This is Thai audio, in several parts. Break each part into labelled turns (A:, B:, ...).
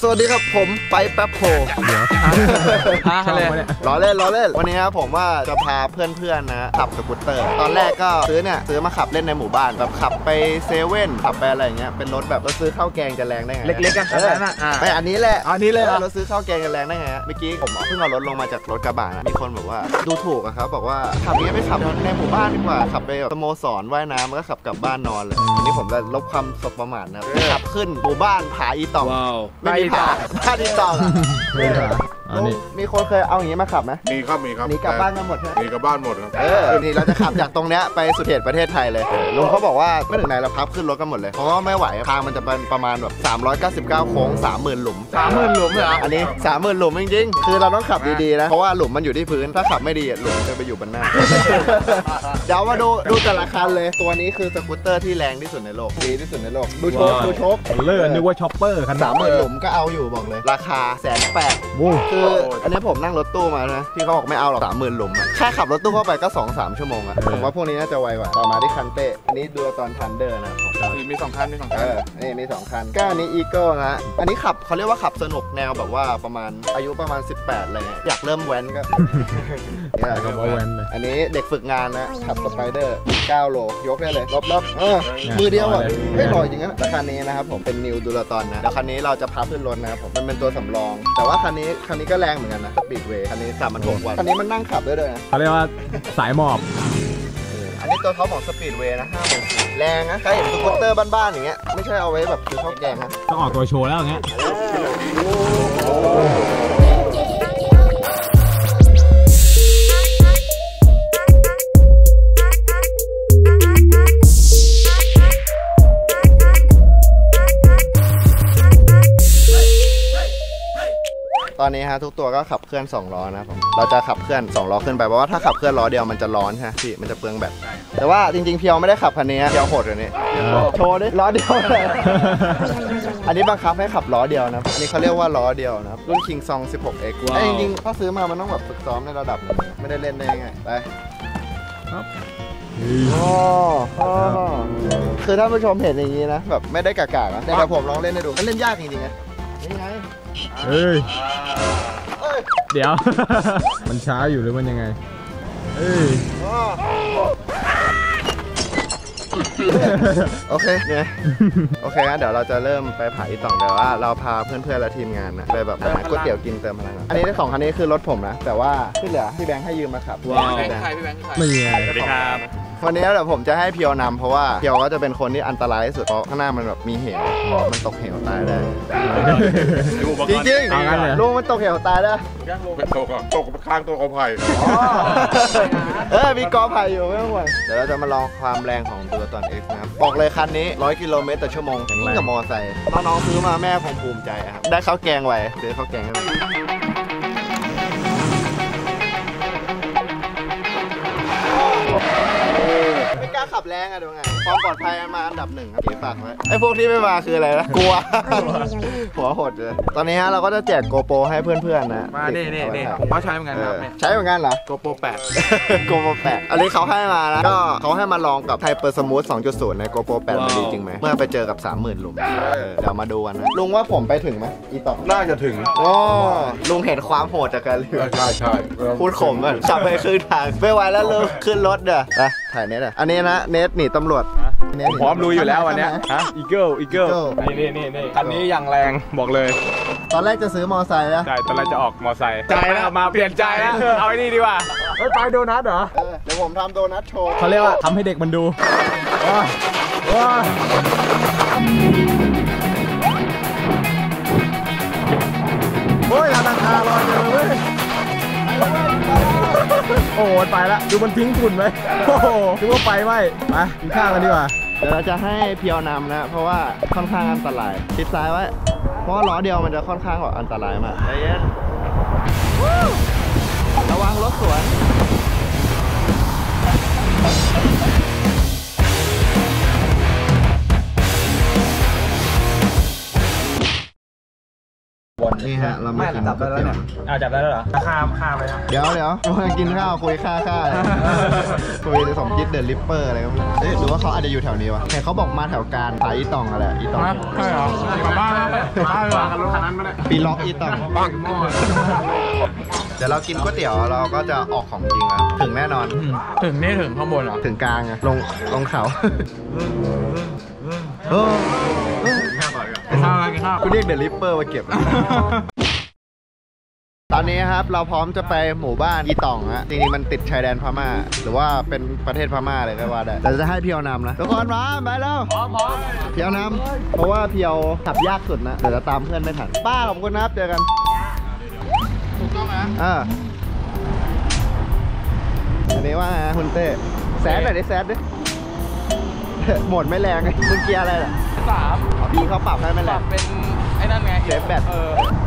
A: สวัสดีครับผมไปแป๊บโพ
B: เดี๋ยว
C: ฮะอะไร
A: ล้อเล่นล้อเล่นวันนี้ครับผมว่าจะพาเพื่อนๆนะขับสกูตเตอร์ ตอนแรกก็ซื้อเนี่ยซื้อมาขับเล่นในหมู่บ้านแบบขับไปเซเว่นขับไปอะไรอย่างเงี้ยเป็นรถแบบเราซื้อข้าวแกงจะแรงได้ไง
C: เล็กๆกัน
A: เออ
C: นั่นน่ะ
A: ไม่อันนี้แหละ
C: อันนี้เลยเรา
A: ซื้อข้าวแกงจะแรงได้ไงฮะเมื่อกี้ผมเพิ่งเอารถลงมาจากรถกระบะนะมีคนบอกว่าดูถูกอะครับบอกว่าขับเงี้ยไม่ขับในหมู่บ้านดีกว่าขับไปแบบสโมสรว่ายน้ำแล้วก็ขับกลับบ้านนอนเลยอันนี้ผมจะลบความสบประมาทนะครับขับขึ้นหมู่บ้านผาอีตอง
C: ว้าว
A: ไม่มีผาผาอีตองอะ
B: ไม่ได้อันนี้
A: มีคนเคยเอาอย่างนี้มาขับไหม
D: มีครับมีครับ
A: หนีกลับบ้านกันหมดใช่ไหม
D: หนีกลับบ้านหมดครับ
A: เออ นี่เราจะขับจากตรงเนี้ยไปสุดเขตประเทศไทยเลยลุงเขาบอกว่าไม่ถึงไหนเราพับขึ้นรถกันหมดเลย เพราะว่าไม่ไหวทางมันจะเป็นประมาณแบบ 399 โค้ง 30,000 หลุม
C: สามหมื่นหลุมเลยเหรอ
A: อันนี้ 30,000 หลุมจริงๆ คือเราต้องขับดีๆนะ เพราะว่าหลุมมันอยู่ที่พื้น ถ้าขับไม่ดีอะหลุมจะไปอยู่บนหน้า เดี๋ยวมาดูดูแต่ละคันเลย ตัวนี้คือสกูตเตอร์ที่แรงที่สุดในโลก ดีที่สุดในโลก ดูโชคดูโชค
B: เลอร์นึกว่าช็อปเปอร์คัน
A: สามหมื่นหลุมก็เอาอยู่บอกเลย ราคาแสนแปด
B: วู้
A: คืออันนี้ผมนั่งรถตู้มานะที่เขาบอกไม่เอาหรอกสามหมื่นหลุมอะแค่ขับรถตู้เข้าไปก็2อสามชั่วโมงอะผมว่าพวกนี้น่าจะไวกว่าต่อมาที่คันเต้อันนี้ดูตอนทันเดอร์นะครับผม
C: มีสองคันมีสอง
A: เอ
C: คัน
A: อนี่มีสองคันก็อันนี้อีโก้นะอันนี้ขับเขาเรียกว่าขับสนุกแนวแบบว่าประมาณอายุประมาณ 18อะไรเงี้ยอยากเริ่มแว้นก็เนี่ย
B: กับว่าแวนเลย
A: อันนี้เด็กฝึกงานนะขับสไปเดอร์9โลยกได้เลยลบๆเออมือเดียวอะไม่ลอยจริงนะแต่คันนี้นะครับผมเป็นนิวดูลตอนนะแล้วคันนี้เราจะพับขึ้นรถนะครับผมมันเป็นตัวสำรอง แต่ว่าคันนี้คันนี้ก็แรงเหมือนกันนะสปีดเวย์คันนี้สามพันหกวันคันนี้มันนั่งขับได้ด้วยนะ
B: เขาเรียกว่าสายหมอบ
A: อันนี้ตัวท็อปของสปีดเวย์นะห้าหมื่นแรงนะใครเห็นสกูตเตอร์บ้านๆอย่างเงี้ยไม่ใช่เอาไว้แบบซื้อข้าวแกงนะ
B: ต้องออกตัวโชว์แล้วอย่างเงี้ย
A: ตอนนี้ฮะทุกตัวก็ขับเคลื่อน2ล้อนะครับผมเราจะขับเคลื่อน2ล้อขึ้นไปเพราะว่าถ้าขับเคลื่อนล้อเดียวมันจะร้อนใช่ไหมพี่มันจะเปลืองแบตแต่ว่าจริงๆเพียวไม่ได้ขับคันนี้เพียวโหดกว่านี้โชว์ดิล้อเดียวเลยอันนี้บังคับให้ขับล้อเดียวนะอันนี้เขาเรียกว่าล้อเดียวนะครับรุ่น King Song 16X
C: ว้าว
A: ไอ้จริงๆถ้าซื้อมามันต้องแบบฝึกซ้อมในระดับหนึงไม่ได้เล่นได้ง่ายๆไปโอ้โอ้คือท่านผู้ชมเห็นอย่างนี้นะแบบไม่ได้กากๆนะแต่กับผมลองเล่นให้ดูมันเล่นยากจริงๆนะนี่ไง
B: เฮ้ย
A: เอ้ย
B: เดี๋ยว มันช้าอยู่หรือมันยังไงเอ้ย
A: อ้อ โอเคเนี่ยโอเคงั้นเดี๋ยวเราจะเริ่มไปผาอีต่องแต่ว่าเราพาเพื่อนๆและทีมงานนะไปแบบหาก๋วยเตี๋ยวกินเติมพลังงานอันนี้สองคันนี้คือรถผมนะ แต่ว่าที่เหลือพี่แบงค์ให้ยืมมาขับ
C: ว้าว
A: พี่
C: พี่
A: แบงค์
C: ใครพี่แบงค์ใคร
B: ไม่มีอะไร
C: สวัสดีครับ
A: วันนี้เดี๋ยวผมจะให้เพียวนำเพราะว่าเพียวก็จะเป็นคนที่อันตรายที่สุดเพราะข้างหน้ามันแบบมีเหวมันตกเหวตายได้จริงจริง
B: เอางั้นเลย
A: ลุงมันตกเหวตายได้
D: เป็นตกอะตกข้างตัวเอาไผ่
A: เออมีกอไผ่อยู่ไม่ต้องห่วงเดี๋ยวเราจะมาลองความแรงของตัวตอน X นะครับบอกเลยคันนี้ 100 กิโลเมตรต่อชั่วโมงยิ่งกับมอเตอร์ไซค์น้องๆซื้อมาแม่คงภูมิใจอะครับได้ข้าวแกงไว้ซื้อข้าวแกงให้มันไม่กล้าขับแรงอะดูไง ความปลอดภัยมาอันดับหนึ่งครับเก็บฝากไว้ไอ้พวกที่ไม่มาคืออะไรนะกลัว หัวหดเลย ตอนนี้ฮะเราก็จะแจก GoPro ให้เพื่อนๆนะ
C: มานี่นี่
A: ติด
C: นี่
A: เอาไว้
C: ผมก็ใช้เหมือนกันครับเนี่ย
A: ใช้เหมือนกันเหรอ
C: GoPro แปด
A: GoPro แปดอันนี้เขาให้มานะก็เขาให้มาลองกับ HyperSmooth 2.0 ใน GoPro แปดมันดีจริงไหม เมื่อไปเจอกับ 30,000หลุมเออเดี๋ยวมาดูกันนะลุงว่าผมไปถึงไหมอีต่อง
D: น่าจะถึง
A: โอ้ลุงเห็นความโหดจากการเรือ
D: ใช่ใช่
A: พูดขมก่อนขับไปครึ่งทางไม่ไหวแล้วลุงขึ้นรถเด้อไปถ่ายเน็ตอะอันนี้นะเน็ตหนีตำรวจ เน็ตหนี
C: พร้อมลุยอยู่แล้ววันเนี้ยฮะอีเกิลอีเกิล
A: Eagle
C: นี่นี่นี่นี่คันนี้อย่างแรงบอกเลย
A: ตอนแรกจะซื้อมอไซค์นะ
C: ใช่ตอนแรกจะออกมอไซค์ใจแล้วมาเปลี่ยนใจแล้วเอาไอ้นี่ดีกว่า
B: เฮ้ยไปโดนัทเหรอ
A: เออเดี๋ยวผมทำโดนัทโชว์
B: เขาเรียกว่าทำให้เด็กมันดูว้าว้าโอ้ยธนาคารลอยเลยเว้ยโอ้โหไปละดูมันทิ้งฝุ่นไหมโอ้โหคิดว่าไปไหมไปกินข้าวกันดีกว่า
A: เดี๋ยวเราจะให้เพียวนำนะ เพราะว่าค่อนข้างอันตรายติดซ้ายไว้ เพราะว่าล้อเดียวมันจะค่อนข้างแบบอันตรายมากใจเย็นระวังรถสวน นี่ฮะ เรามากิน
B: จับได้แล้วเนี่ย
C: อ่าจับได้แล้วเหรอข้ามข้ามไปครับ
A: เดี๋ยวเดี๋ยวมากินข้าวคุยค่าค่าเลยคุยสมคิดเดอะลิปเปอร์อะไรก็ไม่รู้เอ๊ะหรือว่าเขาอาจจะอยู่แถวนี้วะแต่เขาบอกมาแถวการสายอีตองอะไรอีตอง
C: ใช่เหรอมาบ้านมาบ้านกันรถคันนั้นมาเลย
A: ปีล็อกอีตอง
C: ปังหม้อ
A: เดี๋ยวเรากินก๋วยเตี๋ยวเราก็จะออกของจริงแล้วถึงแน่นอน
C: ถึงนี่ถึงข้างบนเหรอ
A: ถึงกลางอะลงลงเขาเออ
C: กินข้าวกินข้าว
A: กูเรียก the Ripper มาเก็บ ตอนนี้ครับเราพร้อมจะไปหมู่บ้านอีต่องฮะจริงๆมันติดชายแดนพม่า หรือว่าเป็นประเทศพม่าเลยก็ว่าได้แต่จะให้เพียวนำนะทุกคนมาไปแล้วเพียวนำเพราะว่าเพียวขับยากสุดนะเดี๋ยวจะตามเพื่อนไม่ทันป้าขอบคุณนะครับเจอกันถูกต้องนะอ่าอันนี้ว่าไงคุณเต้แซดหน่อยดิแซดดิ หมดไม่แรงไงมึงเกียร์อะไรล่ะ
C: สาม
A: อ๋อพี่เขาปรับให้ไม่แรง
C: เป็นไอ้นั่นไง
A: save แบต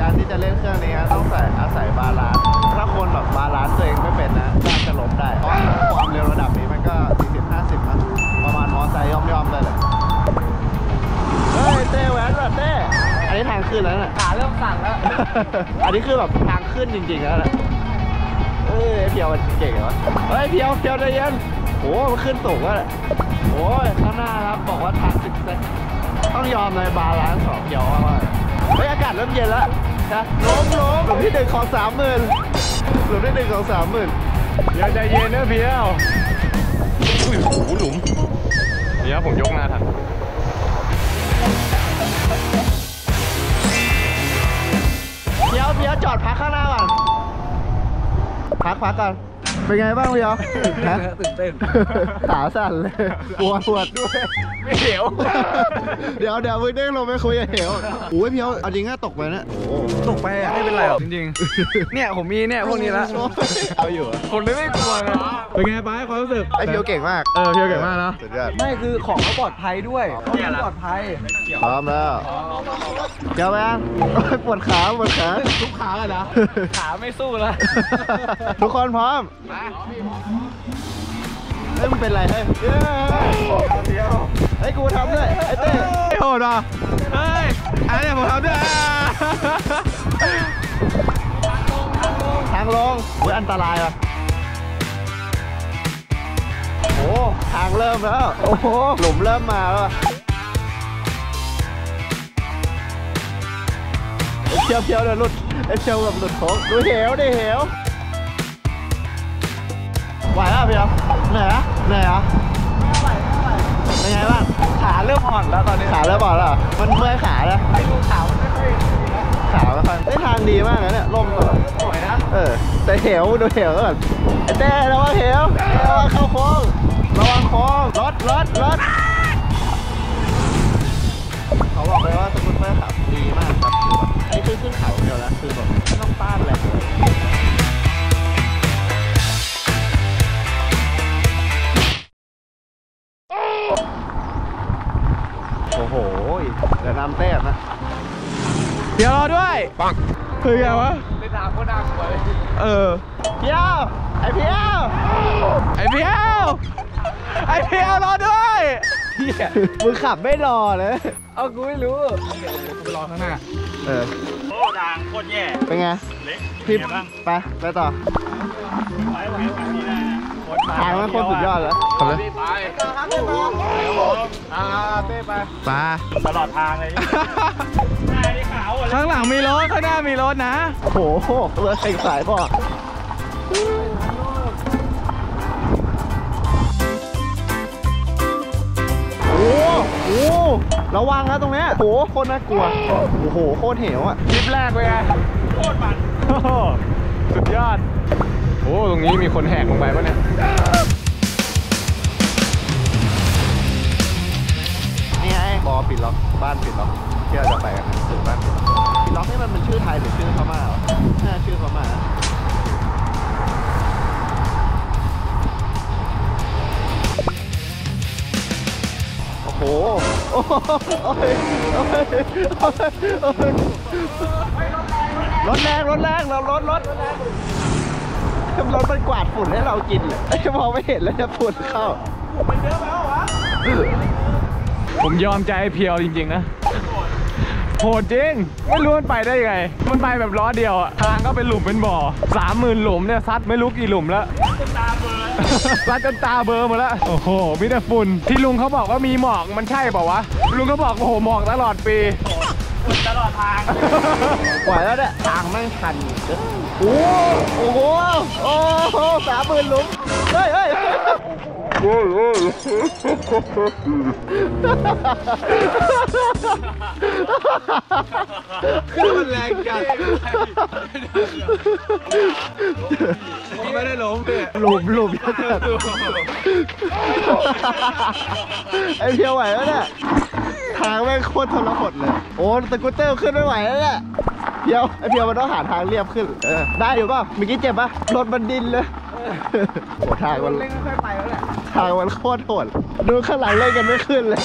A: การที่จะเล่นเครื่องนี้นะต้องใส่อาศัย balance ถ้าคนแบบ balance ตัวเองไม่เป็นนะน่าจะล้มได้เพราะความเร็วระดับนี้มันก็ 40 50นะประมาณมอไซค์ย่อมๆได้เลยเฮ้ยเต้แหวนแบบเต้อันนี้ทางขึ้นแล้วน่ะ
C: ขาเริ่มสั่นแล้ว
A: อันนี้คือแบบทางขึ้นจริงๆแล้วนะเอ้ยเพียวมันเก่งเหรอเฮ้ยเพียวเพียวใจเย็น โอ้มันขึ้นสูงแล้วแหละโอ้ยข้างหน้าครับบอกว่าทางสิบเซียนต้องยอมเลย balance ของเพียวมากๆเฮ้ยอากาศเริ่มเย็นแล้วนะล้มล้มหลุมที่หนึ่งของสามหมื่นหลุมที่หนึ่งของสามหมื่น
C: อย่าใจเย็นนะเพียวอุ้ยโหหลุมเดี๋ยวผมยกหน้าทัน
A: เพียวเพียวจอดพักข้างหน้าก่อนพักพักก่อน เป็นไงบ้างเพียวฮะ
B: ตื่นเต้น
A: ขาสั่นเลยปวดปวดด้วย
C: ไม่เหียว
A: เดี๋ยวเดี๋ยวมึงเด้งลงไปคุยกับเหวโอ้ยเพียวเอาจริงก็ตกไปนะโอ้
B: ตกไปอะไม่เป็นไรหรอกจริงๆเนี่ยผมมีเนี่ยพวกนี้ละ
A: เอาอยู่อะ
C: คนเลยไม่กลัวนะ
B: เป็นไงไปความรู้สึก
A: ไอเพียวเก่งมาก
B: เออเพียวเก่งมากนะ
A: สุดยอด
B: ไม่คือของเขาปลอดภัยด้วยเขาปลอดภัย
A: พร้อมแล้วเพียวแมงปวดขาปวดขา
B: ทุกขาเลยนะขาไม่สู้แล้ว
A: ทุกคนพร้อมเฮ้ยมึงเป็นไรเฮ้ยเย้เฮ้ยกูทำด้วยไอ้เต้
B: โหดอะเฮ้ยอันนี้ผมทำด้วย
A: ทางลงอุ้ยอันตรายว่ะโอ้โหทางเริ่มแล้ว โอ้โหหลุมเริ่มมาแล้วอะไอ้เพียวเพียวเดี๋ยวหลุดไอ้เพียวแบบหลุดโค้งดูเหวดิเหว ไหวอะเพียวเหนื่อยอะเหนื่อยอะเป็นไงบ้าง
B: ขาเริ่มอ่อนแล้วตอนนี้
A: ขาเริ่มบอกแล้วมันเมื่อยขาแล้ว
B: ไม่รู้ขาไม่ค่อย
A: ขาไม่ค่อยได้ทางดีมากนะเนี่ยล่มตลอด
B: สวยนะ
A: เออแต่เหวดูเหวก่อนไอ้เต้ระวังเหวระวังเข้าโค้งระวังโค้งรถรถรถเขาบอกเลยว่าสกูตเตอร์ขับดีมากครับคือแบบนี่คือขึ้นเขาเดียวแล้วคือแบบไม่ต้องต้านอะไรเลย ดี๋ยว
B: รอด้วยปังคือไงวะ
C: เล่นน้ำก็น่ากลัวเลย
B: เออ
A: เพียวไอ้เพียว
B: ไอเพียวไอเพียวรอด้วยเฮีย
A: มึงขับไม่รอเลย
B: เอากูไม่รู้ไปรอข้างหน้า
A: เออ
C: โอ้ดางโคตรแย่
A: เป็นไง
C: เล็ก
A: พี่ไปไปต่อ
C: ไหวไหวไหวนี่ได้นะโคตร
A: ทางมันโคตรสุดยอดแล้ว
B: ทำเลย
C: ไปอ่าเต้ไป
B: ปลา
C: ตลอดทางเลยหน้านี่ ขาวหมดเลย
B: ข้างหลังมีรถข้างหน้ามีรถนะ
A: โอ้โหเรือใครสายบอกโอ้โหระวังนะตรงเนี้ยโอ้โหโคตรน่ากลัว โอ้โหโคตรเหวอะ
B: คลิปแรกเลยไง
C: โคตรมัน
B: โอ้โหสุดยอด โอ้ตรงนี้มีคนแหกลงไปปะเนี่ย
A: นี่ไงบอปิดล็อกบ้านปิดล็อก ที่เราจะไปกันนะถึงบ้านปิดล็อกปิดล็อกนี่มันเป็นชื่อไทยหรือชื่อพม่าเหรอน่าชื่อพม่านะโอ้โหโอ้โหโอ้ยโอ้ยโอ้ยโอ้ยรถแรงรถแรงเรารถรถรถมันกวาดฝุ่นให้เรากินเลยไอ้มองไม่เห็นเลยจะฝุ่นเข้า
B: ผมยอมใจไอ้เพียวจริงๆนะ
C: โหดจริง ไม่รู้มันไปได้ยังไง มันไปแบบล้อเดียวอะทางก็เป็นหลุมเป็นบ่อสามหมื่นหลุมเนี่ยซัดไม่รู้กี่หลุมแล้วซัดจนตาเบลอร์หมดแล้ว โอ้โหมีแต่ฝุ่นที่ลุงเขาบอกว่ามีหมอกมันใช่เปล่าวะ ลุงเขาบอกโอ้โหหมอกตลอดปี
A: ไหวแล้วเนี่ยทางแม่งชันโอ้โอ้โห โอ้โหสามหมื่นหลุม เฮ้ยเฮ้ย คือมันแรงจัด
B: ไม่ได้ล้มเลย
A: หลุมหลุมยอะจัดไอเพียวไหวแล้วเนี่ย ทางแม่งโคตรทรหดเลย โอ้สกูตเตอร์ขึ้นไม่ไหวแล้วแหละเพียวไอเพียวมันต้องหาทางเรียบขึ้นเออได้อยู่ป่ะเมื่อกี้เจ็บป่ะรถมันดินเลยโอ้ทางมัน
B: เล่นไม่ค่อยไปแล้วแหละ
A: ทางมันโคตรโหดดูข้างหลังเล่นกันไม่ขึ้นเลย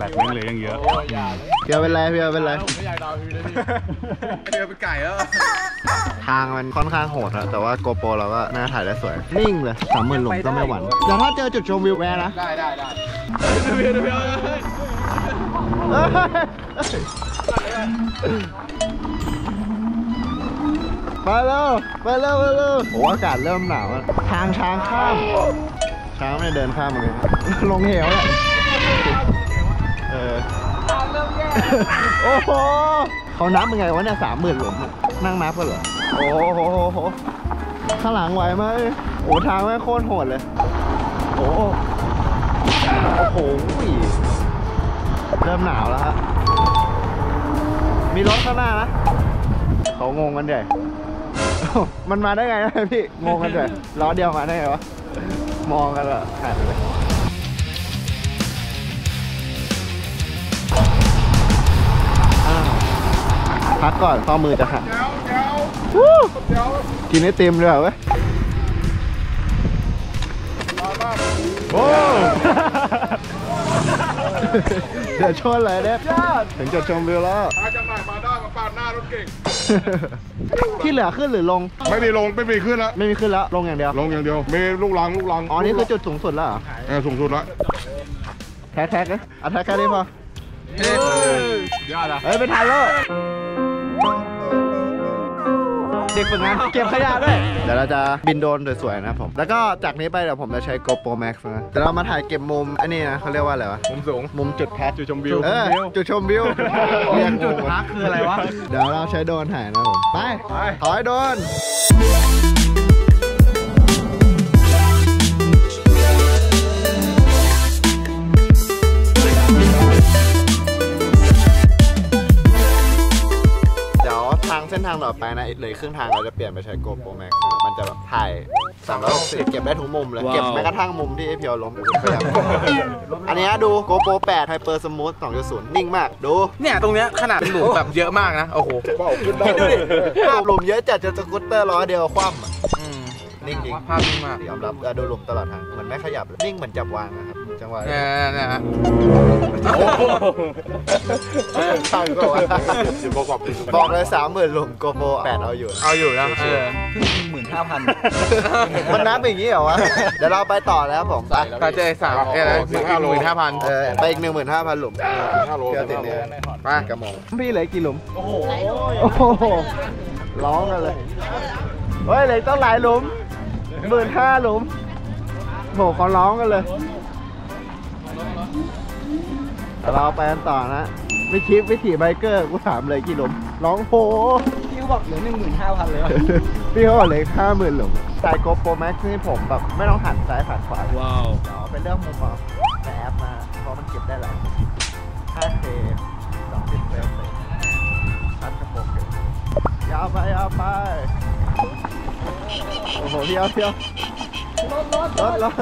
C: แบบยังเหลือยังเยอะ
A: เพียวเป็นไรเพียวเป็นไร
B: ไม่อยากดาวพี่เลยพี่เดี๋ยวเป็นไก่แล้ว
A: ทางมันค่อนข้างโหดอะแต่ว่าโกโปรเราก็น่าถ่ายได้สวย นิ่งเลยสามหมื่นหลุมก็ไม่หวั่นแต่ถ้าเจอจุดชมวิวแวร์นะ
B: ได้ได้ได้เดี๋ยวเดี๋ยวเดี๋ยว
A: ไปแล้วไปแล้วไปแล้วโอ้อากาศเริ่มหนาวอะทางช้างข้ามช้างไม่ได้เดินข้ามมาเลยนะลงเหวอะเออ โอ้โหเขานับยังไงวะเนี่ยสามหมื่นหลุมอะนั่งนับกันเหรอ โอ้โหโหข้างหลังไหวไหมโอ้ทางไม่งโคตรโหดเลยโอ้โหโอ้โหเริ่มหนาวแล้วฮะ มีรถข้างหน้านะ เขางงกันใหญ่มันมาได้ไงนะพี่ งงกันใหญ่ล้อเดียวมาได้ไงวะ มองกันละหายไปเลย พักก่อนข้อมือจะหักวู้กินไอติมเลยเหรอเว้ย
C: โอ้
A: เดี๋ยวชนเลยเนี่ยถึงจุดชมวิวแล้ว
D: มาจำหน่ายมาได้มาปาดหน้ารถเก๋ง
A: ที่เหลือขึ้นหรือลง
D: ไม่มีลงไม่มีขึ้นแล้ว
A: ไม่มีขึ้นแล้วลงอย่างเดียว
D: ลงอย่างเดียว มีลูกรังลูกรัง
A: อ๋อ นี่คือจุดสูงสุดแล้วเหรอ
D: เออสูงสุดแล้ว
A: แท็กแท็กนะเอาแท็กแค่นี้พอ
C: ยอดอะ
A: เฮ้ยไปถ่ายแล้ว เด็กฝึกงานเก็บขยะด้วย เดี๋ยวเราจะบินโดรนสวยๆนะครับผม แล้วก็จากนี้ไปเดี๋ยวผมจะใช้ GoPro Max นะเดี๋ยวเรามาถ่ายเก็บมุมอันนี้นะเขาเรียกว่าอะไรวะ
C: มุมสูง
A: มุมจุดพัก
C: จุดชมวิว
A: เออ จุดชมวิวเรียก
B: จุดพักคืออะไรวะ
A: เดี๋ยวเราใช้โดรนถ่ายนะครับผมไป
C: ไป
A: ถอยโดรน นทางต่อไปนะอีกเลยครึ่งทางเราจะเปลี่ยนไปใช้ GoPro Max นะมันจะแบบถ่าย360เก็บได้ทุกมุมเลยเก็บแม้กระทั่งมุมที่ไอเพียวล้มขยับอันนี้ดู GoPro 8 Hyper Smooth 2.0 นิ่งมาก ดู
B: เนี่ยตรงเนี้ยขนาดหลุมแบบเยอะมากนะ โอ้โห
A: คิดดูดิภาพหลุมเยอะจัดจนสกูตเตอร์ล้อเดียวคว่ำอะ
B: อืม
A: นิ่งจริง
B: ภาพดีมาก
A: ยอมรับเออดูหลุมตลอดทางเหมือนไม่ขยับเลยนิ่งเหมือนจับวางนะครับ จังหวะ
B: เนี่ยเนี่ยเนี่ย
A: ทางก็ว่า
D: อยู่ประกอบอยู่
A: บอกเลยสามหมื่นหลุมโกโปแปดเอาอยู่
B: เอาอยู่นะเออ
A: มันนับอย่างนี้เหรอวะ เดี๋ยวเราไปต่อแล้วผมไป
B: ก็เจอสามเนี่ยนะหนึ่งหมื่นห้าพัน
A: เออไปอีกหนึ่งหมื่นห้าพันหลุม
D: ห้าโล
A: เที่ยวติดเนี่ย
B: ไป
A: กระมองพี่เหลือกี่หลุม โอ้โหโอ้โหร้องกันเลยเฮ้ยเหลืออกต้องหลายหลุมหมื่นห้าหลุมโหเขาร้องกันเลย เราไปกันต่อนะไม่คิดวิถีไบเกอร์กูถามเลยกี่หลุมร้องโห
B: พี่เขาบอกเหลือหนึ่งหมื่นห้าพันเลย
A: พี่เขาบอกเลยห้าหมื่นหลุมใส่โกโปรแม็กซ์นี่ผมแบบไม่ต้องหันซ้ายหันขวาเลย
B: ว้าว
A: เดี๋ยวเป็นเรื่องมุมเอาในแอปมาเพราะมันเก็บได้หลาย 5K 20เฟรมเลยชัดกระโปรงเก็บยาวไปยาวไปโอ้โหเที่ยวเที่ยวรถรถรถ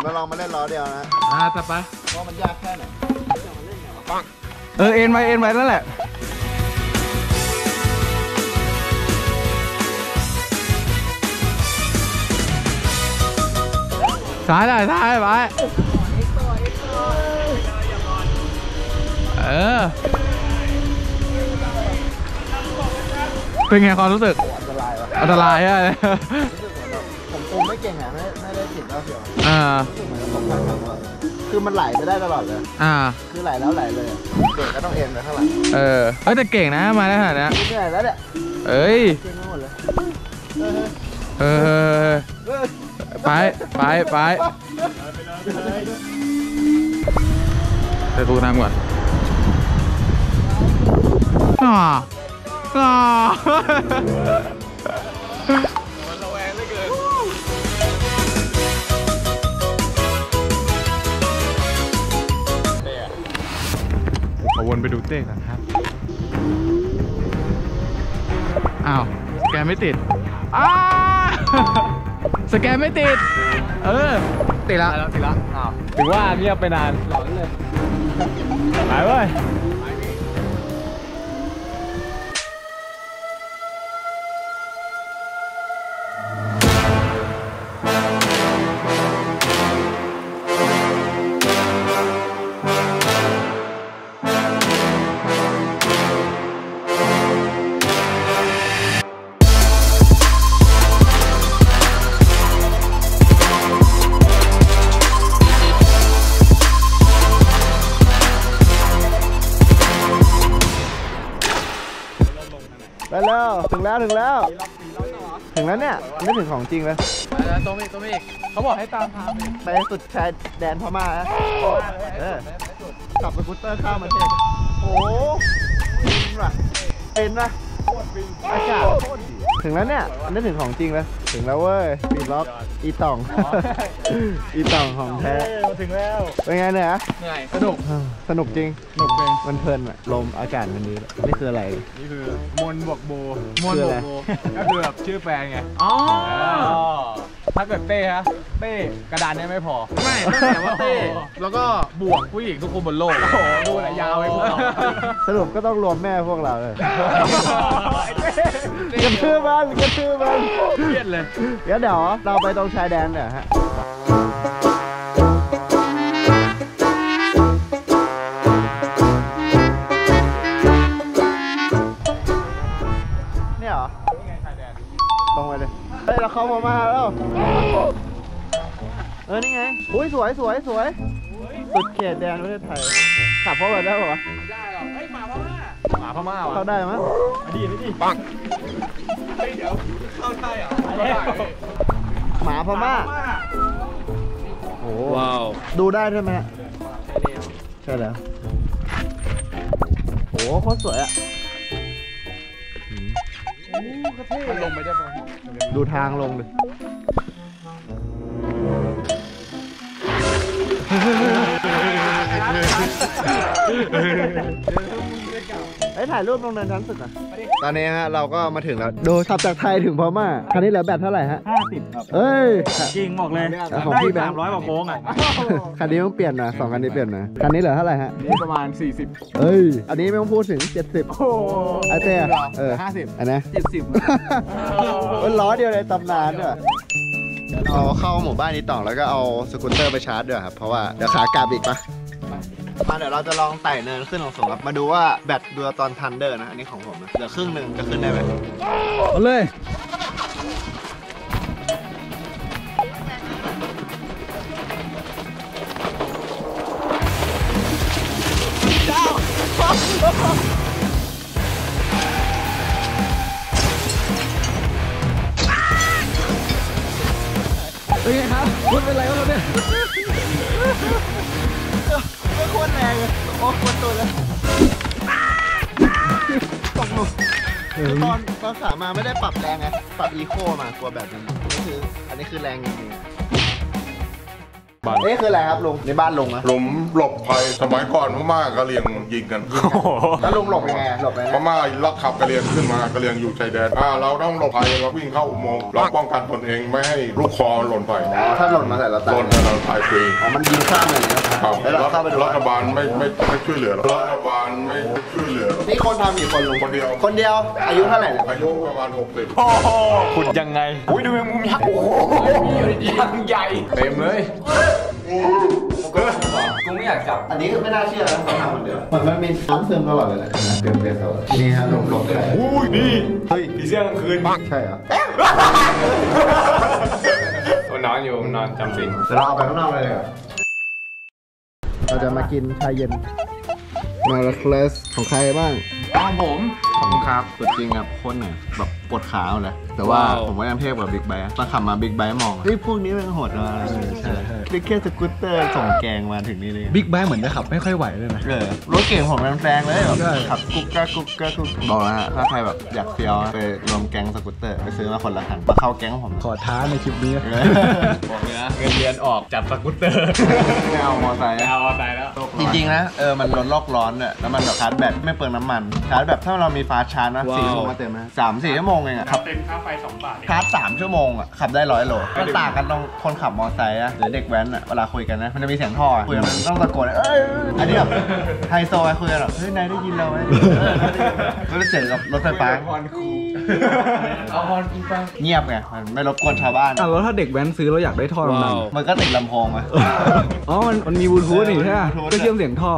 A: ผมจะลองมาเล่นล้อเดียวนะ
B: อ่าจะไป
A: ว่ามันยากแค่ไหน
B: เออเอ็นไปเอ็นไปนั่นแหละซ้ายได้ซ้ายไปเออ
C: เป็นไงความรู้สึก
A: อันตรายวะ
C: อันตรายอะ
A: รู้สึกเหมื เก่งอะไม่ไม่ได้ติดแล้วเพียว
C: อ่า
A: รู้สึกเหมือนผมพังๆว่าคือมันไหลไปได้ตลอดเลย
C: อ่า
A: คือไหลแล้วไหลเลยอะเก่งก็ต้องเอ็นไปข้างหลัง
C: เออ เอ้ยแต่เก่งนะมาได้ขนาดเนี้ย
A: เหนื่อยแล้วเนี่ย
C: เอ้ย
A: เก่งไปหมดเลย
C: เออ
A: เออ
C: ไปไปไป ไปกูทำก่อนอ่าอ่า อวนไปดูเต้กันครับ อ้าว สแกนไม่ติด อ้าสแกนไม่ติด เออ ติดละติดละอ้าวถึงว่าเงียบไปนานหลอนเลยไปเว้ย
A: ถึงแล้วถึงแล้ว ถึงแล้วเนี่ยไม่ถึงของจริงเลย
C: ตรงนี้ตรงนี้เขาบอกให้ตามทาง
A: ไปสุดชายแดนพม่านะเออขับสกูตเตอร์ข้ามประเทศโอ้โหฟินว่ะเป็นว่ะอากาศโคตรดี ถึงแล้วเนี่ยอันนี้ถึงของจริงเลยถึงแล้วเว้ยปีล็อกอีต่อง อีต่องของแท้
C: ถึงแล้ว
A: เป็นไงเนี่ย
C: เหนื่อยสนุก
A: สนุกจริง
C: สนุกเป็น
A: มันเพลินอะลมอากาศมันดีนี่คืออะไร
C: นี่คือมนบวกโบ
A: มนบวกโบ
C: ก็คือแบบชื่อแฟนไง อ๋อ ถ้าเกิดเต้ฮะเต้กระดานเนี้ไม่พอ ไม่ต้องแต่ว่าเต้แล้วก็บวกผู้หญิงทุกคนบนโลก โอ้โหดูแลยาวไปพวกเรา
A: สรุปก็ต้องรวมแม่พวกเราเลยกระทืบมันกระทืบมัน
C: เครียดเลย
A: เดี๋ยวเดี๋ยวเราไปตรงชายแดนเนี่ยฮะ เลยเฮ้ยเราเข้ามามาแล้ว เออ นี่ไง อุ้ยสวยสวยสวย สุดเขตแดนประเทศไทย ขับเข้าไปได้ปะวะ
C: ได้หรอเฮ้ยหมาพม่าหมาพม่า
A: เข้าได้มั้ย
C: มาดีไม่ดีปังเฮ้ยเดี๋ยวเข้าได้เหรอเข้าได้
A: หมาพม่า โอ้ว้าว ดูได้ใช่ไหมฮะใช่แล้วโอ้โคตรสวยอะ
C: มันลงไปได้ปะ
A: ดูทางลงเลย ไอ้ยถ่ายรูปลงเนินชั้นสุดอะ ตอนนี้ฮะเราก็มาถึงแล้วดูขับจากไทยถึงพม่าคันนี้เหลือแบตเท่าไหร่ฮะ
B: 50ครับ
A: เอ้ย
B: จริงบอกเลย
A: ของพี่แบงค์
B: สามร้อยกว่าโค้งอะ
A: คันนี้ต้องเปลี่ยนนะสองคันนี้เปลี่ยนนะคันนี้เหลือเท่าไหร่ฮะ
C: นี่ประมาณ 40
A: เอ้ย อันนี้ไม่ต้องพูดถึง 70
C: โอ้
A: ไอ้เต้อะเออ
C: 50
A: อันนะ
C: 70
A: มันล้อเดียวในตำนานด้วยเราเข้าหมู่บ้านนี้ต่อแล้วก็เอาสกูตเตอร์ไปชาร์จด้วยครับ เพราะว่าเดี๋ยวขากลับอีกปะ มาเดี๋ยวเราจะลองไต่เนินขึ้นของสมครับมาดูว่าแบตดูตอนทันเดอร์นะ อันนี้ของผมนะเหลือครึ่งหนึ่งจะขึ้นได้ไหม
C: เอาเลยเป็นไงครับคุณเป็นไรวะเนี่ย
A: ไม่โค ตรแรงเลยโอ้โคตรตัวเลยตกหลุมคือตอนตอนขามาไม่ได้ปรับแรงไงปรับอีโคมากลัวแบบนี้นี่คืออันนี้คือแรงจริงๆ นี่คืออะไรครับลุงในบ้านลุงนะ
D: หลุมหลบภัยสมัยก่อนพม่ากะเหรียงยิงกัน
A: แล้วลุงหลบยังไงหลบไป
D: พ
A: นะ
D: ม่าลักขับกะเหรียงขึ้นมากะเหรียงอยู่ชายแดนอ่าเราต้องหลบภัยเราวิ่งเข้าอุโมงค์เราป้องกันตนเองไม่ให้ลูกคอหล่นไป
A: อ๋อถ้าหล่นมาใส่เราตาย
D: หล่นให้เราตายฟรี
A: อ๋อมันยิงข้ามอย่างนี้
D: ครับ
A: แล้วเราเข้าไปดู
D: รัฐบาลไม่ไม่ไม่ช่วยเหลือเรารัฐบาลไม่ช่วยเหลือเรา
A: นี่คนทำกี่คนลุง
D: คนเดียว
A: คนเดียวอายุเท่าไหร่เนี่ย
D: อายุประมาณ60
C: ขุดยังไงอุ้ยดูแมงมุมยักษ์โอ้โหยังใหญ่เต็มเลย
A: น
E: กูไม่อยากจับ
A: อันนี้ไม่น่าเชื่อนะเขาทำเหมือนเดิมมันมันมีน้ำซึมตลอดเลยนะเปลี่ยนเปลี่ยนตลอดนี่ฮะลมลมใช่
C: อุ้ยนี่เฮ้ยผีเสื้อกลางคืน
A: ใช่เหรอ
C: มันนอนอยู่มันนอนจำศีล
A: เดี๋ยวเราเอาไปข้างนอกเลยดีกว่าเราจะมากินชาเย็นมาแล้วคลาสของใครบ้าง
C: ของผม
A: ขอบคุณครับสุดจริงครับโคนเนี่ยแบบปวดขาเลยแต่ว่า
C: ว้าว
A: ผมว่ายังเทพกว่าบิ๊กไบค์ตอนขับมาบิ๊กไบค์มองเฮ้ยพวกนี้มันโหดนะใช่บิ๊กแค่สกูตเตอร์ส่งแกงมาถึงนี่เลย
B: บิ๊กไบค์เหมือนจะขับ ไม่ค่อยไหวเลยนะ
A: เออรถเก๋งผมแรงๆเลยแบบ
B: ใช่
A: ขับกุ๊กกักกุ๊กกักกุ๊กบอกแล้วฮะถ้าใครแบบอยากเฟี้ยวไปรวมแก๊งสกูตเตอร์ไปซื้อมาคนละคันมาเข้าแก๊งผม
B: ขอท้าในคลิปนี้
A: เออ
C: บอกเลยนะเงินเดือนออกจัดสกูตเตอร์
A: ไม่เอามอไซค์
C: เอาเอาตายแล้ว
A: จริงๆนะเออมันลดโลกร้อนเนี่ยแล้วมันแบบชาร์จแบตไม่เปลืองน้ำมันชาร์จแบบถ้าเรามี fast charge นะสี่ชั่วโมงก็เต็มนะสามสี่ชั่วโมงเองอะขับ
C: เต็มค่าไฟ 2 บาท
A: ชาร์จสามชั่วโมงอะขับได้ร้อยโลมันต่างกันตรงคนขับมอไซค์อะหรือเด็กแว้นอะเวลาคุยกันนะ มันจะมีเสียงท่ออะคุยกันมันต้องตะโกนเอ้ยอันนี้แบบไฮโซอะคุยกันแบบเฮ้ยนายได้ยินเราไหมเออไม่ได้เสียงกับรถไฟฟ้า
C: พรครูเอาพรครูฟัง
A: เงียบไงมันไม่รบกวนชาวบ้าน
B: อะแล้วถ้าเด็กแว้นซื้อเราอยากได้ท่อดัง
C: ว้าว
A: มันก็ติดลำโพงอะ
B: ๆอ๋อมันมันมีบลูทูธนี่ใช่ไหม
A: บลูทูธ
B: ก็เชื่อมเสียงท่อ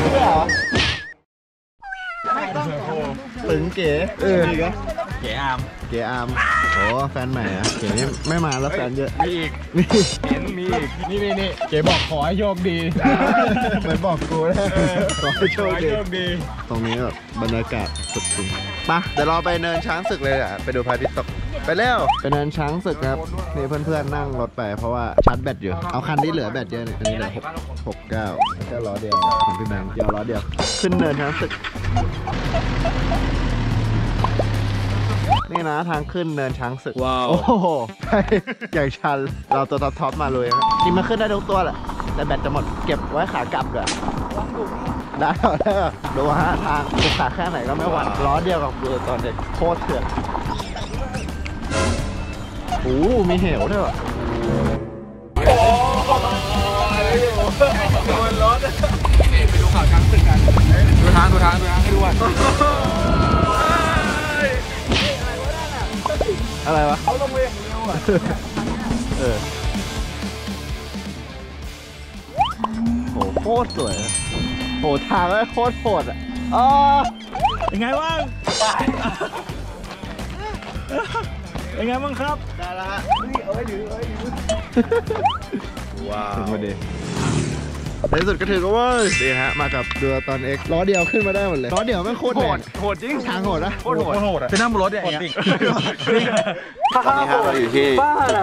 A: เพื่อเหรอ ตึงเก๋เออ
C: เก๋อาม
A: เก๋อาร์มโอ้แฟนใหม่อะเก๋นี่ไม่มาแล้วแฟนเยอะ
C: มีอีกเห็นมีอีกนี่นี่นี่เก๋บอกขอให้โชคดี
A: ไม่บอกกูนะขอให้โชคดี
C: โชคดี
A: ตรงนี้แบบบรรยากาศสุดจริงปะเดี๋ยวเราไปเนินช้างศึกเลยอะไปดูพระอาทิตย์ตกไปเร็วไปเนินช้างศึกครับนี่เพื่อนๆนั่งรถไปเพราะว่าชาร์จแบตอยู่เอาคันที่เหลือแบตเยอะเนี่ยอันนี้เหลือหกหกเก้าแค่ล้อเดียวของพี่แบงค์เดียวล้อเดียวขึ้นเนินช้างศึก นี่นะทางขึ้นเนินช้างศึก
C: ว้าว
A: โอ้โห อย่างชัน เราตัวท็อปๆมาเลยนะจริงมันขึ้นได้ทุกตัวแหละ แต่แบตจะหมด เก็บไว้ขากลับด้วยได้เหรอได้เหรอดูฮะทางผูกขาแค่ไหนก็ไม่หวั่นล้อเดียวกับเบอร์ตอนเด็กโคตรเถื่อนโอ้โหมีเหวด้วยว่ะ
C: ดูทางดูทางดูทางให้ดูอะ
A: อะไรวะเขาลงไปอย่างเร็วอะเออโหโคตรสวยอะโหทางก็โคตรโหดอะอ๋อ
B: เป็นไงบ้างเป็นไงบ้างครับ
A: ได้แล้วฮะ
C: ว้า
A: ถึง
C: ว
A: มาดี ในที่สุดก็ถึงแล้วเว้ยดีฮะมากับเรือตอนเอ็กล้อเดียวขึ้นมาได้หมดเลยล้อเดียวไม่งโคตร
C: โห
A: แร
C: ด
A: ง
C: โหดจริง
A: ทางโหดนะ
C: โคตรโหดโหดอะ
B: ไปนั่งบนรถเนี่ยอย่างเงี้ย
A: ตอนนี้ฮะเราอยู่ที่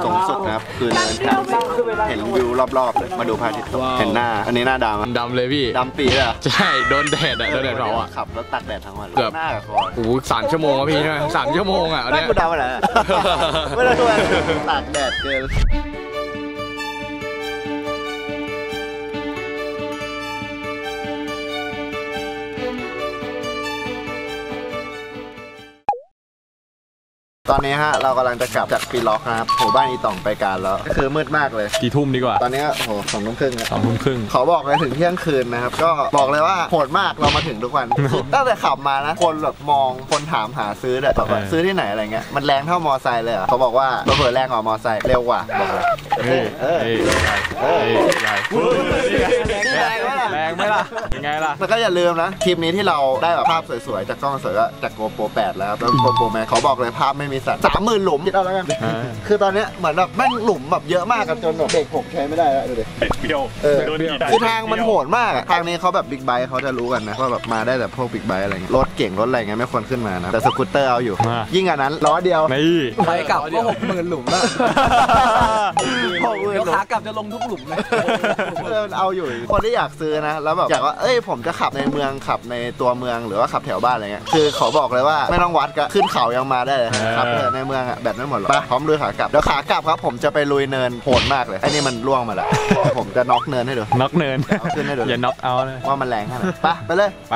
A: สูงสุดนะครับคือเนินช้างศึกเห็นวิวรอบๆเลยมาดูพระอาทิตย์ตกเห็นหน้า อันนี้หน้าดำอะ
C: ดำเลยพี่
A: ดำปีเลยเหรอ
C: ใช่โดนแดดอะโดนแดดเผาอะ
A: ขับรถตักแดดทั้งวัน
C: เกือบ
A: หน้ากับคอ
C: โอ้โหสามชั่วโมงอะพี่ใช่ไหมสามชั่วโมงอะ
A: หน้า
C: เนี่ย
A: กูดำอะไรอะไม่ได้ด้วยตากแดดเกิน อนนี้ฮะเรากำลังจะกลับจากปีล็อกนะครับหมู่บ้านอีต่องไปการแล้วก็คือมืดมากเลย
C: กี่ทุ่มดีกว่า
A: ตอนนี้ก็โอ้โหสองทุ่มครึ่งแล้ว
C: สองทุ่มครึ่ง
A: ขอบอกเลยถึงเที่ยงคืนนะครับ ก็บอกเลยว่าโหดมากเรามาถึงทุกวัน ตั้งแต่ขับมานะ คนแบบมองคนถามหาซื้อแบบแบบว่า
C: เออ
A: ซื้อที่ไหนอะไรเงี้ย มันแรงเท่ามอไซค์เลยเหรอเขาบอกว่าเราเผื่อแรงกว่ามอไซค์เร็วกว่าบอกเลยเออเออ
C: เฮ้ยเฮ้ยใหญ่
A: แรงไหมล่ะ
C: แรงไหมล่ะยังไงล่ะ
A: แล้วก็อย่าลืมนะคลิปนี้ที่เราได้แบบภาพสวยๆจากกล้องสวยก็จาก GoPro 8แล้วครับแล้ว GoPro Max เขาบอกเลยภาพไม่มีสั่นสามหมื่นหลุมคิดเอาแล้วกัน
C: อ่า
A: คือตอนเนี้ยเหมือนแบบแม่งหลุมแบบเยอะมากกันจนแบบเบรกผมใช้ไม่ได้แล้วดูดิ
C: เดียว
A: เออ
C: โดนกี่
A: คือทางมันโหดมากอะทางนี้เขาแบบบิ๊กไบค์เขาจะรู้กันนะว่าแบบมาได้แต่พวกบิ๊กไบค์อะไรเงี้ยรถเก๋งรถอะไรเงี้ยไม่ควรขึ้นมานะแต่สกูตเตอร์เอาอยู่
C: มา
A: ยิ่งอันนั้นล้อเดียว
C: นี่
E: ไปกลับก็หกหมื่นหลุมแล้ว
A: หกหมื่นหลุม
E: เดี๋ยวขากลับจะลงทุกหลุมเลย
A: เออมันเอาอยู่คนที่อยากซื้อนะแล้วแบบอยากว่าเอ้ยผมจะขับในเมืองขับในตัวเมืองหรือว่าขับแถวบ้านอะไรเงี้ยคือเขาบอกเลยว่าไม่ต้องวัดก็ขึ้นเขายังมาได้เลยขับเถอะในเมืองอะแบบไม่หมดหรอกไปพร้อมลุยขากลับเดี๋ยวขากลับครับผมจะไปลุยเนินโหดมากเลยไอ้นี่มันล่วงมาแล้วผมจะน็อกเนินให้ดู
C: น็อกเนิน
A: เอาขึ้นให้ดู
C: อย่าน็อกเอาเลย
A: ว่ามันแรงขนาดไหนไปไปเลย
C: ไป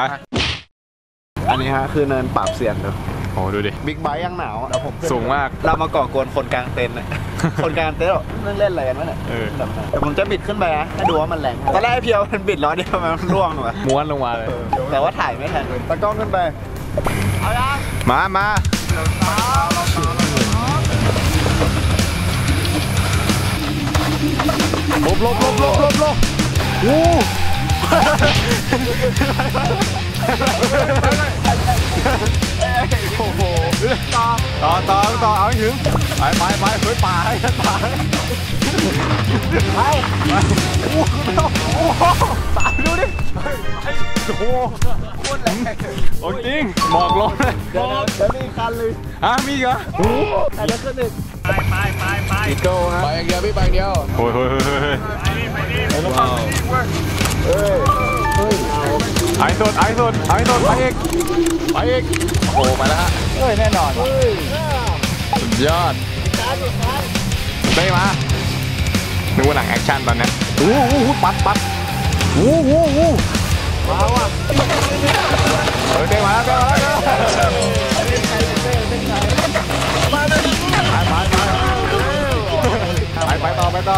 A: อันนี้ฮะคือเนินปราบเซียนดู
C: โอ้ดูดิ
A: บิ๊กไบค์ยังหนาวอะแล้วผมขึ้น
C: สูงมาก
A: เรามาก่อกวนคนกางเต็นท์อะ คนกลางเต็นท์บอกเรื่องเล่นอะไรกันวะเนี่ย
C: เออ
A: แบบนั้นแต่ผมจะบิดขึ้นไปนะให้ดูว่ามันแรงตอนแรกไอ้เพียวมันบิดล้อเดียวมันร่วงว่ะ
C: ม้วนลงมาเลย
A: แต่ว่าถ่ายไม่ทันตะกล้องขึ้นไปเอายัง
C: มามาลบล โอ้โหต่อต่อต่อต่อเอาให้ถึงไปไปไปเฮ้ยป่าให้กันป่าให้ไปไปโอ้โหโอ้โหตามดูดิ ไอ้โหโคตรแรงโอ้จริงหมอกลงเลย
B: เดี๋ยวเดี๋ยวมีคันเลย
C: อะมีอีกเหรอ
B: แต่ละขึ้นหนึ่ง
C: อีโก้ฮะ
E: ไปอย่างเดียวไอ้เฮ้
C: ยเฮ้ยเฮ้ยไอ้สดไอ้สดไอ้สดไปอีกไปอีกโอ้มาแล้วฮะ
E: เฮ้ยแน่นอนว่ะ
C: สุดยอดได้มานึกว่าหนังแอคชั่นตอนนี้ยโอ้โหปัดปัดโอ้โหโอ้มาว่ะเออได้มาแล้วได้มาแล้ว ไปไปไปต่อไปต่อ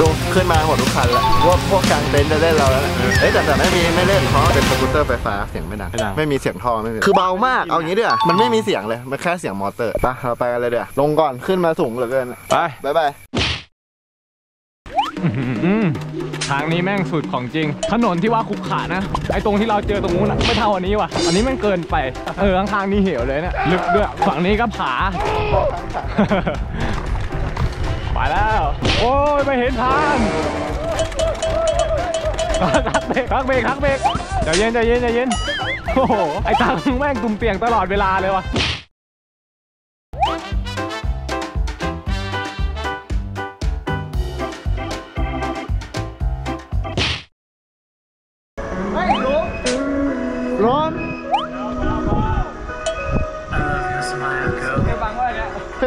A: ดูขึ้นมาหมดทุกคันแล้วพวกพวกกางเต็นท์จะเล่นเราแล้วนะเอ้ยแต่แต่ไม่มีไม่เล่นเพราะเป็นสกูตเตอร์ไฟฟ้าเสียงไม่ดังไม่มีเสียงท่อไม่มีคือเบามากเอางี้เดี๋ยวามันไม่มีเสียงเลยมันแค่เสียงมอเตอร์ไปเราไปกันเลยเดี๋ยวาลงก่อนขึ้นมาสูงเหลือเกิน
C: ไป
A: บ๊ายบาย
C: อืม ทางนี้แม่งสุดของจริง ถนนที่ว่าขรุขระนะ ไอตรงที่เราเจอตรงนู้นอะไม่เท่าอันนี้ว่ะ อันนี้แม่งเกินไป เออข้างนี่เหวเลยเนี่ยลึกด้วย ฝั่งนี้ก็ผา ไปแล้ว โอ้ยไม่เห็นทางคักเบรกคักเบรกคักเบรกใจเย็นใจเย็นใจเย็น โอ้โห ไอตังแม่งตุ่มเตียงตลอดเวลาเลยว่ะ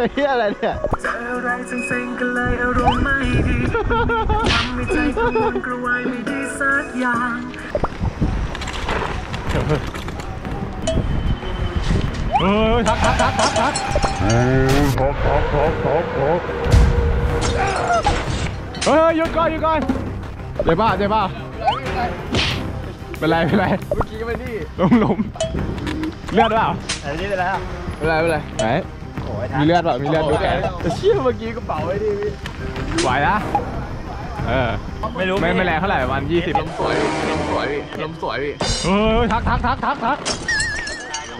C: เนี่ย
A: เฮ้ยอะไรเนี่ย
F: เจออะไรเซ็งๆก็เลยอารมณ์ไม่ดีทำให้ใจกังวลกระวายไม่ดีสักอย่าง
C: เออทักทักทักทักทักเฮ้ยหยุดก่อนหยุดก่อนเจ็บป่ะเจ็บป่ะเป็นไรเป็นไร
E: เมื่อกี้ก็ไปนี่
C: ลมลมเลือดเปล่า
E: อันนี้ไปแล้วไม่เป็นไรไม่เป็นไร
C: ไหน มีเลือดเปล่ามีเลือดดูแขน
E: เชี่ยเมื่อกี้กระเป๋าไว้ดิพี่
C: ไหวนะเออ
E: ไม่รู้
C: ไม่ไม่แรงเท่าไหร่ประมาณยี่สิบ
E: ลมสวยพี่ลมสวยพี่ลมสวยพี่
C: เออทักทักทักทักทัก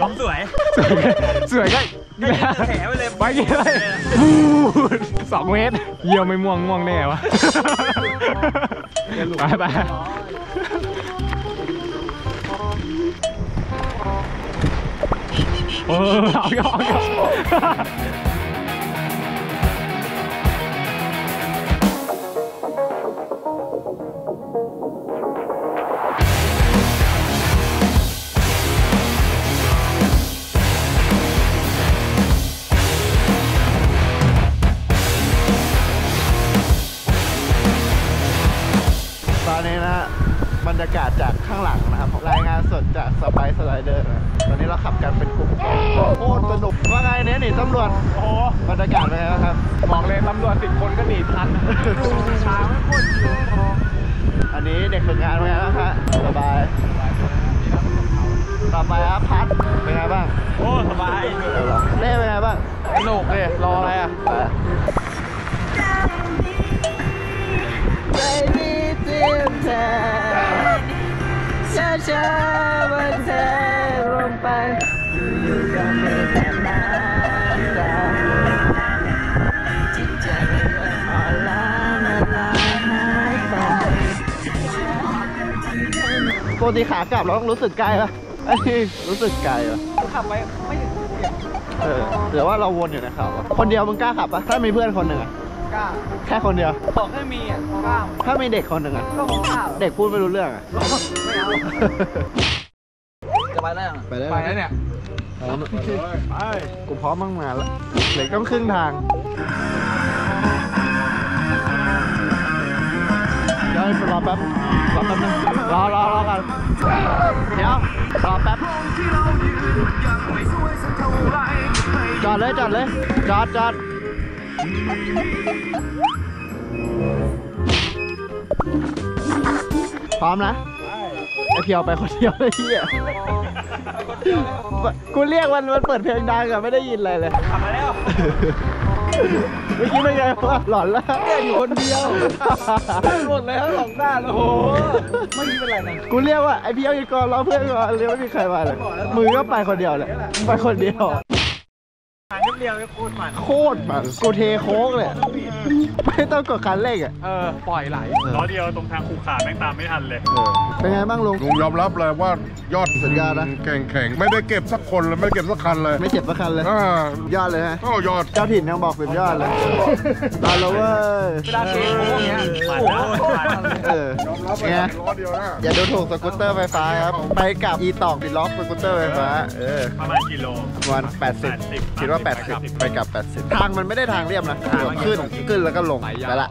E: ลมสวย
C: สวยก็
E: แผลไปเลย
C: ไปกี่เลยบูดสองเมตรเยี่ยวไม่ม่วงม่วงได้ไงวะไปไป เออเอายอายอ
A: ตอนนี้นะฮะบรรยากาศจากข้างหลังนะครับรายงานสดจากสไปซ์สไลเดอร์นะตอนนี้เราขับกันเป็น โคตรสนุกว่าไงเนี่ยหนีตำรวจ
C: โอ้
A: บรรยากาศเป็นไงบ้างครับ
C: บอกเลยตำรวจสิบคนก็หนีทันช้าไม่พ้น
A: อันนี้เด็กฝึกงานเป็นไงบ้างฮะสบายต่อไปครับพัดเป็นไงบ้าง
C: โอ้สบาย
A: เอาเหรอเล่เป็นไงบ้าง
C: สนุกเลยรออะไรอะ
A: ไปใจนี้เจ็บแทนช้าช้าๆมันแทงลงไป ปปกติขากลับเราต้องรู้สึกไกลปะอันนี้รู้สึกไกลปะ
E: ขับไปไม่ถึง
A: เออหรือว่าเราวนอยู่ในเขาอะคนเดียวมึงกล้าขับปะถ้ามีเพื่อนคนหนึ่งอะ
E: กล้า
A: แค่คนเดียว
E: บอกให้มีอะกล้า
A: ถ้ามีเด็กคนหนึ่งอะ
E: ก็คงกล้า
A: เด็กพูดไม่รู้เรื่องอะ
E: ไม่เอาจะไปได้ยัง
A: ไปได้
C: ไปแล้วเนี่ย
A: ไปกูพร้อมมั่งนาแล้วเหลือต้องครึ่งทางเดี๋ยวรอแป๊บรอแป๊บนึงรอรอรอกันเดี๋ยวรอแป๊บจอดเลยจอดเลยจอดจอดพร้อมนะ ไอเพียวไปคนเดียวเลยเฮียกูเรียกมันมันเปิดเพลงดังอะไม่ได้ยินอะไรเลย
E: ขับมาแล้ว
A: เมื่อกี้เป็นไงวะหลอนแล้ว
E: เนี่ยอยู่คนเดียวหมดเลยทั้งสองด้านโอ้โหไม่มีเป็นไรนะ
A: กูเรียกว่าไอพี่เอาอีกก่อนรอเพื่อนก่อนเรียกไม่มีใครมาเลยมือก็ไปคนเดียวเลยไปคนเดียว
C: ทางเดียวๆโคตรมัน
A: โคตรมันกูเทโค้งเลย ไม่ต้องกดคันเร่งอะ
C: เออ ปล่อยไหล
G: ล้อเดียวตรงทางขูขาแม่งตามไม่ทันเลย
A: เออเป็นไงบ้างลุง
D: ลุงยอมรับเลยว่ายอด
A: สุดยอดนะ
D: แข่งแข่งๆไม่ได้เก็บสักคนเลยไม่ได้เก็บสักคันเลย
A: ไม่เจ็บสักคันเลย
D: อ่าย
A: อดเลยฮะ
D: ก็ยอด
A: เจ้าถิ่นยังบอกเป็นยอดเลยเอาและเว้ย
C: เวลาเทโค้งเนี้ย
G: มัน
C: โอ้
G: นะ
C: โห
A: เออ
D: ยอมรับเลย
A: ไง
D: ล้อเดียวนะ
A: อย่าดูถูกสกูตเตอร์ไฟฟ้าครับไปกับอีต่องปิล๊อกสกูตเตอร์ไฟฟ้าเออ
G: ประมาณกิโล
A: วัน80คิดว่า 80 ไปกับ 80 ทางมันไม่ได้ทางเรียบนะขึ้นขึ้นแล้วก็ลงไปละ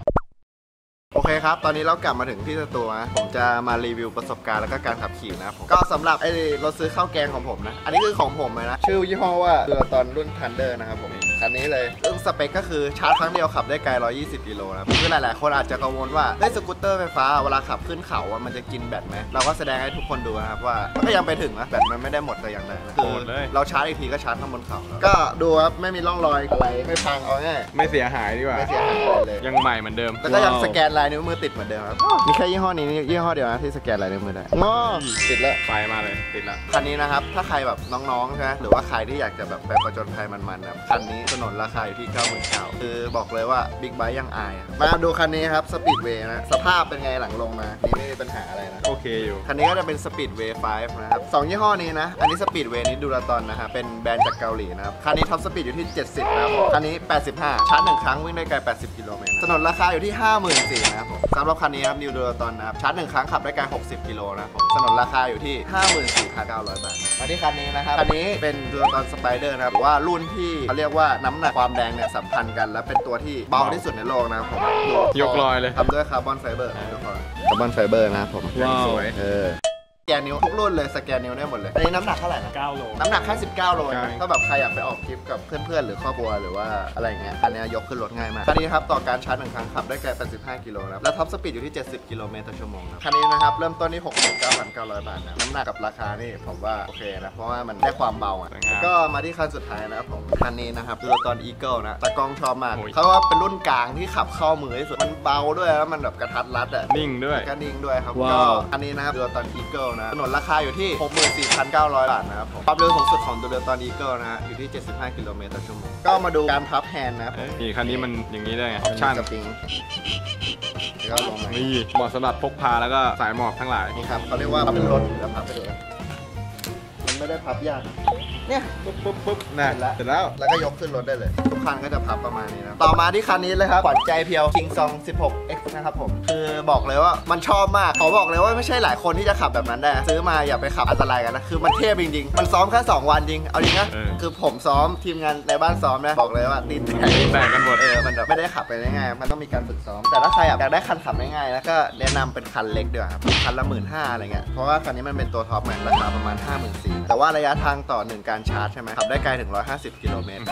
A: โอเคครับ ตอนนี้เรากลับมาถึงที่สตูนะผมจะมารีวิวประสบการณ์แล้วก็การขับขี่นะครับผมก็สำหรับไอ้รถซื้อข้าวแกงของผมนะ อันนี้คือของผมเลยนะ ชื่อยี่ห้อว่าเรือตอนรุ่น Thunder นะครับผม คันนี้เลยเรื่องสเปคก็คือชาร์จครั้งเดียวขับได้ไกล 120 กิโลนะครับคือหลาย ๆ คนอาจจะกังวลว่าเฮ้ยสกูตเตอร์ไฟฟ้าเวลาขับขึ้นเขาอะมันจะกินแบตไหมเราก็แสดงให้ทุกคนดูนะครับว่ามันก็ยังไปถึงนะแบตมันไม่ได้หมดแต่อย่างใดนะคือ
C: หมดเลย
A: เราชาร์จอีกทีก็ชาร์จข้างบนเขาแล้วก็ดูครับไม่มีร่องรอยอะไรไม่พังเอาง่าย
C: ไม่เสียหายดีกว่า
A: ไม่เสียหายอะไรเลย
C: ยังใหม่เหมือนเดิม
A: แล้วก็ยังสแกนลายนิ้วมือติดเหมือนเดิมครับมีแค่ยี่ห้อนี้ยี่ห้อเดียวนะที่สแกนลายนิ้วมือได้งอติดแล้ว
C: ไฟมาเลย ติดละ
A: คันนี้นะครับ ถ้าใครแบบน้องๆใช่ไหมหรือว่าใครที่อยากจะแบบไปประจนภัยมันๆนะครับคันนี้สนนราคาอยู่ที่ 9 9 0 0 0คือบอกเลยว่าบิ๊กไบค์ยังอายอะมาดูคันนี้ครับ Speedway นะ สภาพเป็นไงหลังลงมา นี่ไม่มีปัญหาอะไรนะ
C: โอเคอยู่
A: คันนี้ก็จะเป็น Speedway 5นะครับสองยี่ห้อนี้นะ อันนี้ Speedway นี้ Dualtron นะครับเป็นแบรนด์จากเกาหลีนะครับ คันนี้ top speed อยู่ที่ 70 นะครับผมคันนี้ 85 ชาร์จหนึ่งครั้งวิ่งได้ไกล 80 กิโลเมตรสนนราคาอยู่ที่ 54,000นะครับผมสำหรับคันนี้ครับ New Dualtron นะครับชาร์จหนึ่งครั้งขับได้ไกล 60 กิโลนะครับผมสนนราคาอยู่ที่ 54,900 บาทมาที่คันนี้นะครับคันนี้เป็น Dualtron Spider นะครับหรือว่ารุ่นที่เขาเรียกว่าน้ำหนักความแรงเนี่ยสัมพันธ์กัน และเป็นตัวที่เบาที่สุดในโลกนะครับผม
C: ยกลอยเลย
A: ทำด้วย carbon fiber ทุกคันcarbon fiber นะครับผม
C: ว้าว
A: สวยเออสแก นนิ้วทุกรุ่นเลยสแกนนิ้วได้หมดเลยอันนี้น้ำหนักเท่าไหร่นะ
G: 9โล
A: น้ำหนักแค่19โล
C: ใช่
A: นะถ้าแบบใครอยากไปออกทริปกับเพื่อนๆ หรือครอบครัวหรือว่าอะไรอย่างเงี้ยอันเนี้ยยกขึ้นรถง่ายมากคันนี้นะครับต่อการชาร์จหนึ่งครั้งขับได้ไกล85กิโลนะครับแล้ว top speed อยู่ที่ 70 กิโลเมตรต่อชั่วโมงนะคันนี้นะครับเริ่มต้นที่ 69,900 บาทนะน้ำหนักกับราคานี่ผมว่าโอเคนะเพราะว่ามันได้ความเบาอะ
C: สวยงาม
A: แล้วก็มาที่คันสุดท้ายนะครับผมคันนี้นะครับ Dualtron Eagle นะตากล้องชอบมาก
C: โอ้ย
A: เขาว่าเป็นรุ่นกลางที่ขับเข้ามือที่สุดมันเบาด้วยแล้วมันแบบกระทัดรัดอะ
C: นิ่งด้วย
A: ก็นิ่งด้วยครับ
C: ว้าว
A: ก็อันนี้นะครับ Dualtron Eagle นะสนนราคาอยู่ที่ 64,900 บาทนะครับผมความเร็วสูงสุดของ Dualtron Eagle นะฮะอยู่ที่ 75 กิโลเมตรต่อชั่วโมงก็มาดูการพับแฮนด์นะครับ
C: เอ้ยนี่คันนี้มันอย่างนี้ได้ไงออปชั่น
A: สปริงแล้วก็ลงมา
C: นี่เหมาะสำหรับพกพาแล้วก็สายหมอบทั้งหลาย
A: นี่ครับเขาเรียกว่าพับเป็นรถแล้วพับไปดูนะมัน ไม่ได้พับยาก เนี่ยปุ๊บปุ๊บปุ๊บ
C: น่ะ
A: เสร็จแล้ว แล้วก็ยกขึ้นรถได้เลย ทุกคันก็จะพับประมาณนี้นะ ต่อมาที่คันนี้เลยครับขวัญใจเพียว King Song 16X นะครับผม คือบอกเลยว่ามันชอบมาก ขอบอกเลยว่าไม่ใช่หลายคนที่จะขับแบบนั้นได้ ซื้อมาอย่าไปขับอันตรายกันนะ คือมันเทพจริงๆ มันซ้อมแค่2วันจริง เอาจริงนะ
C: เออ
A: คือผมซ้อมทีมงานในบ้านซ้อมนะ บอกเลยว่าตีนแตก
C: ตีนแตกกันหมด
A: เออ มันแบบไม่ได้ขับไปง่ายๆมันต้องมีการฝึกซ้อม แต่ถ้าใครอยากได้คันขับง่ายๆนะก็แนะนำเป็นคันเล็กดีกว่าครับ คันละหมื่นห้าอะไรเงี้ย เพราะว่าคันนี้มันเป็นตัวท็อปแม่งราคาประมาณ 5 4 0 0 0แต่ว่าระยะทางต่อหนึ่งการชาร์จใช่ไหมขับได้ไกลถึง 150 กิโลเมตร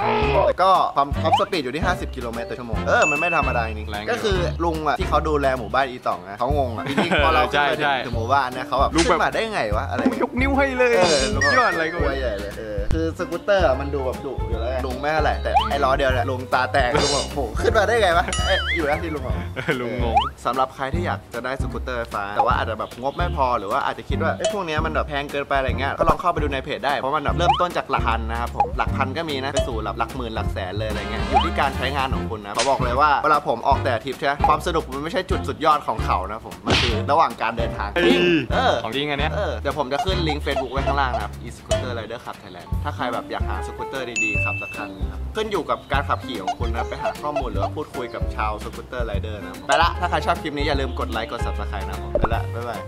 A: แล้วก็ความ top speed อยู่ที่ 50 กิโลเมตรต่อชั่วโมง เออ มันไม่ธรรมดาจริง
C: แรงอยู่
A: ๆก็คือลุงอะที่เขาดูแลหมู่บ้านอีต่องนะเขางงอะจริงๆพอเราขึ้นไป
C: ใช่
A: ถึง
C: ใช่
A: ถึงหมู่บ้านเนี่ยเขาแบบ
C: ลุงแบบ
A: ขึ้นมาได้ไงวะอะไรเงี้ย
C: ยกนิ้วให้เลย
A: เออลุง
C: ยอดอะไรก็
A: ตัวใหญ่เลยเออ คือสกูตเตอร์อะมันดูแบบดุอยู่แล้วไงลุงไม่เท่าไหร่แต่ไอ้ล้อเดียวเนี่ยลุงตาแตกลุงบอกโอ้โหขึ้นมาได้ไงวะเอ้ยอยู่แล้วที่ลุงบอก
C: เออลุงงง
A: สำหรับใครที่อยากจะได้สกูตเตอร์ไฟฟ้า แต่ว่าอาจจะแบบงบไม่พอหรือว่าอาจจะคิดว่าไอ้ยพวกเนี้ยมันแบบแพงเกินไปอะไรเงี้ยก็ลองเข้าไปดูในเพจได้ เพราะมันแบบเริ่มต้นจากหลักพันนะครับผมหลักพันก็มีนะไปสู่หลักหลักหมื่นหลักแสนเลยอะไรเงี้ยอยู่ที่การใช้งานของคุณนะเขาบอกเลยว่าเวลาผมออกแต่ละทริปใช่ไหมความสนุกมันไม่ใช่จุดสุดยอดของเขานะผมมันคือระหว่างการเดินทาง
C: เฮ้ย
A: เออ
C: ของจริงอันเนี้ย
A: เออเดี๋ยวผมจะขึ้นลิงก์ Facebook ไว้ข้างล่างนะครับ e-scooter rider club Thailand ถ้าใครแบบอยากหาสกูตเตอร์ดีๆขับสักคันนะครับขึ้นอยู่กับการขับขี่ของคุณนะไปหาข้อมูลหรือว่าพูดคุยกับชาว scooter rider นะไปละถ้าใครชอบคลิปนี้อย่าลืมกดไลค์กด subscribe นะผมไปละบ๊ายบาย